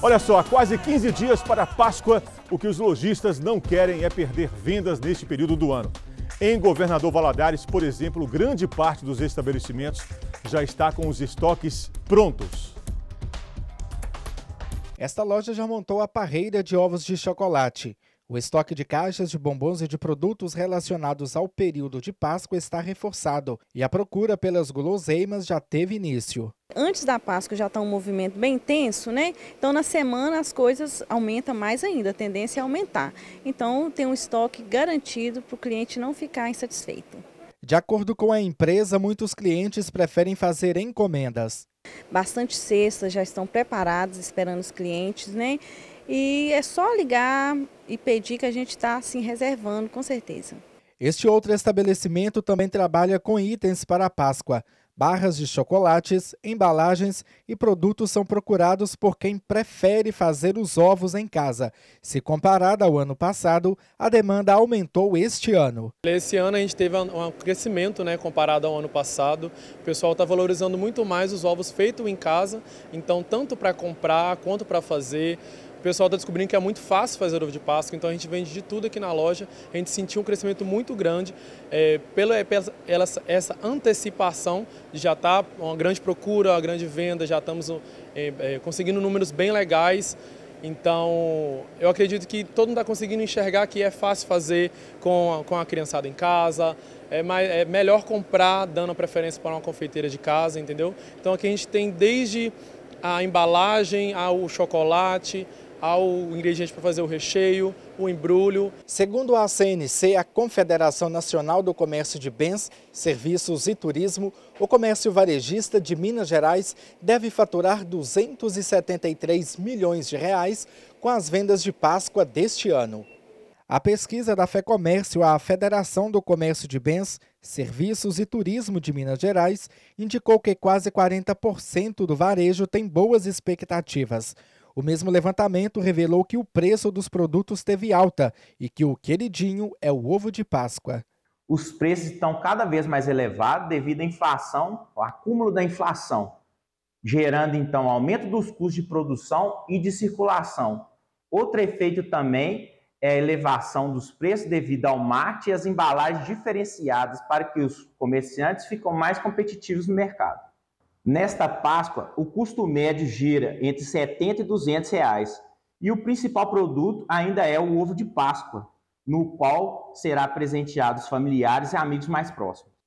Olha só, quase 15 dias para a Páscoa, o que os lojistas não querem é perder vendas neste período do ano. Em Governador Valadares, por exemplo, grande parte dos estabelecimentos já está com os estoques prontos. Esta loja já montou a parreira de ovos de chocolate. O estoque de caixas de bombons e de produtos relacionados ao período de Páscoa está reforçado e a procura pelas guloseimas já teve início. Antes da Páscoa já está um movimento bem intenso, né? Então na semana as coisas aumentam mais ainda, a tendência é aumentar. Então tem um estoque garantido para o cliente não ficar insatisfeito. De acordo com a empresa, muitos clientes preferem fazer encomendas. Bastante cestas já estão preparadas, esperando os clientes, né? E é só ligar e pedir que a gente está assim reservando, com certeza. Este outro estabelecimento também trabalha com itens para a Páscoa. Barras de chocolates, embalagens e produtos são procurados por quem prefere fazer os ovos em casa. Se comparada ao ano passado, a demanda aumentou este ano. Esse ano a gente teve um crescimento né, comparado ao ano passado. O pessoal está valorizando muito mais os ovos feitos em casa, então tanto para comprar quanto para fazer. O pessoal está descobrindo que é muito fácil fazer ovo de Páscoa, então a gente vende de tudo aqui na loja. A gente sentiu um crescimento muito grande é, pela, pela essa antecipação de já estar tá uma grande procura, uma grande venda, já estamos é, é, conseguindo números bem legais. Então, eu acredito que todo mundo está conseguindo enxergar que é fácil fazer com a, com a criançada em casa, é, mais, é melhor comprar dando a preferência para uma confeiteira de casa, entendeu? Então aqui a gente tem desde a embalagem, ao chocolate, ao ingrediente para fazer o recheio, o embrulho. Segundo a CNC, a Confederação Nacional do Comércio de Bens, Serviços e Turismo, o comércio varejista de Minas Gerais deve faturar 273 milhões de reais com as vendas de Páscoa deste ano. A pesquisa da FEComércio, a Federação do Comércio de Bens, Serviços e Turismo de Minas Gerais, indicou que quase 40% do varejo tem boas expectativas. O mesmo levantamento revelou que o preço dos produtos teve alta e que o queridinho é o ovo de Páscoa. Os preços estão cada vez mais elevados devido à inflação, ao acúmulo da inflação, gerando então aumento dos custos de produção e de circulação. Outro efeito também é a elevação dos preços devido ao mate e as embalagens diferenciadas para que os comerciantes fiquem mais competitivos no mercado. Nesta Páscoa, o custo médio gira entre 70 e 200 reais e o principal produto ainda é o ovo de Páscoa, no qual será presenteado os familiares e amigos mais próximos.